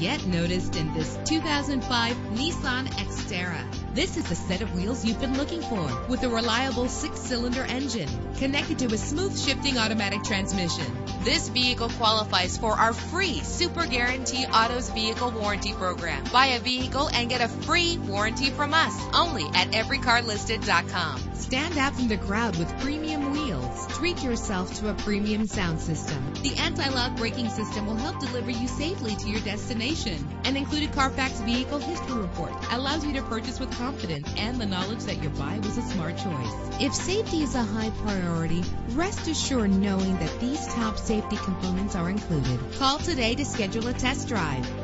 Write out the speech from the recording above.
Get noticed in this 2005 Nissan Xterra. This is the set of wheels you've been looking for with a reliable six-cylinder engine connected to a smooth shifting automatic transmission. This vehicle qualifies for our free Super Guarantee Autos Vehicle Warranty Program. Buy a vehicle and get a free warranty from us only at everycarlisted.com. Stand out from the crowd with premium wheels. Treat yourself to a premium sound system. The anti-lock braking system will help deliver you safely to your destination. An included Carfax vehicle history report allows you to purchase with confidence and the knowledge that your buy was a smart choice. If safety is a high priority, rest assured knowing that these top safety components are included. Call today to schedule a test drive.